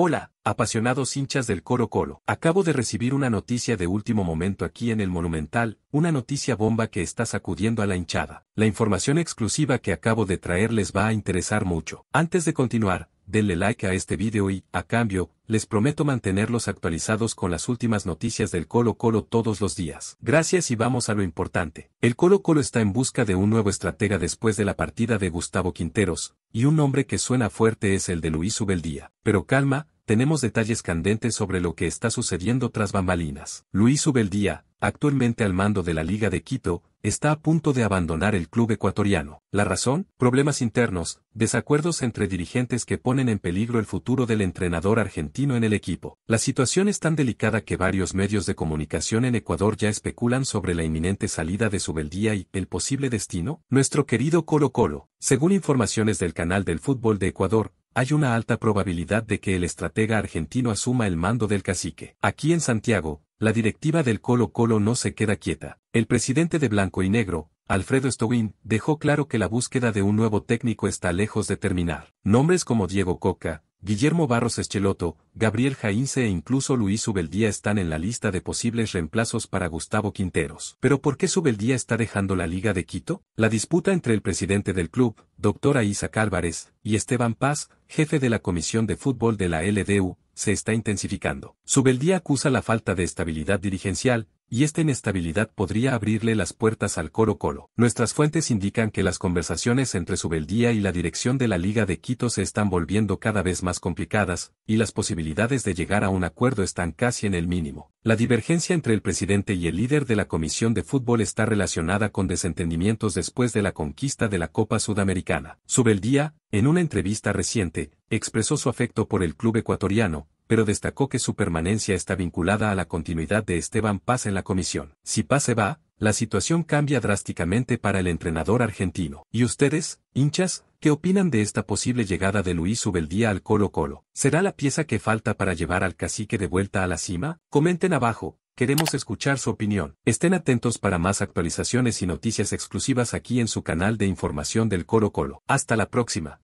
Hola, apasionados hinchas del Colo Colo. Acabo de recibir una noticia de último momento aquí en el Monumental, una noticia bomba que está sacudiendo a la hinchada. La información exclusiva que acabo de traer les va a interesar mucho. Antes de continuar, denle like a este video y, a cambio, les prometo mantenerlos actualizados con las últimas noticias del Colo Colo todos los días. Gracias y vamos a lo importante. El Colo Colo está en busca de un nuevo estratega después de la partida de Gustavo Quinteros, y un nombre que suena fuerte es el de Luis Ubeldía. Pero calma, tenemos detalles candentes sobre lo que está sucediendo tras bambalinas. Luis Ubeldía, actualmente al mando de la Liga de Quito, está a punto de abandonar el club ecuatoriano. ¿La razón? Problemas internos, desacuerdos entre dirigentes que ponen en peligro el futuro del entrenador argentino en el equipo. La situación es tan delicada que varios medios de comunicación en Ecuador ya especulan sobre la inminente salida de Subeldía y el posible destino. Nuestro querido Colo Colo, según informaciones del canal del fútbol de Ecuador, hay una alta probabilidad de que el estratega argentino asuma el mando del cacique. Aquí en Santiago, la directiva del Colo Colo no se queda quieta. El presidente de Blanco y Negro, Alfredo Stowin, dejó claro que la búsqueda de un nuevo técnico está lejos de terminar. Nombres como Diego Coca, Guillermo Barros Escheloto, Gabriel Jaínce e incluso Luis Ubeldía están en la lista de posibles reemplazos para Gustavo Quinteros. ¿Pero por qué Subeldía está dejando la Liga de Quito? La disputa entre el presidente del club, Dr. Isaac Álvarez, y Esteban Paz, jefe de la Comisión de Fútbol de la LDU, se está intensificando. Subeldía acusa la falta de estabilidad dirigencial, y esta inestabilidad podría abrirle las puertas al Colo Colo. Nuestras fuentes indican que las conversaciones entre Subeldía y la dirección de la Liga de Quito se están volviendo cada vez más complicadas, y las posibilidades de llegar a un acuerdo están casi en el mínimo. La divergencia entre el presidente y el líder de la Comisión de Fútbol está relacionada con desentendimientos después de la conquista de la Copa Sudamericana. Subeldía, en una entrevista reciente, expresó su afecto por el club ecuatoriano, pero destacó que su permanencia está vinculada a la continuidad de Esteban Paz en la comisión. Si Paz se va, la situación cambia drásticamente para el entrenador argentino. ¿Y ustedes, hinchas, qué opinan de esta posible llegada de Luis Ubeldía al Colo Colo? ¿Será la pieza que falta para llevar al cacique de vuelta a la cima? Comenten abajo, queremos escuchar su opinión. Estén atentos para más actualizaciones y noticias exclusivas aquí en su canal de información del Colo Colo. Hasta la próxima.